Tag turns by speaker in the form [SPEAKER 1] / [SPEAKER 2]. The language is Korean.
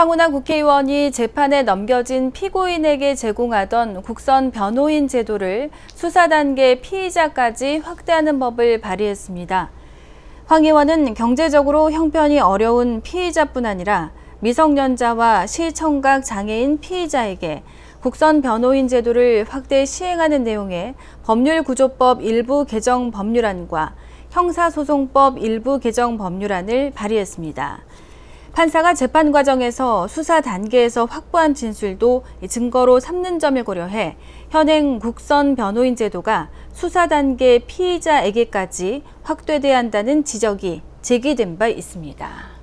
[SPEAKER 1] 황운하 국회의원이 재판에 넘겨진 피고인에게 제공하던 국선 변호인 제도를 수사 단계 피의자까지 확대하는 법을 발의했습니다. 황 의원은 경제적으로 형편이 어려운 피의자뿐 아니라 미성년자와 시청각 장애인 피의자에게 국선 변호인 제도를 확대 시행하는 내용의 법률구조법 일부 개정 법률안과 형사소송법 일부 개정 법률안을 발의했습니다. 판사가 재판 과정에서 수사 단계에서 확보한 진술도 증거로 삼는 점을 고려해 현행 국선 변호인 제도가 수사 단계 피의자에게까지 확대돼야 한다는 지적이 제기된 바 있습니다.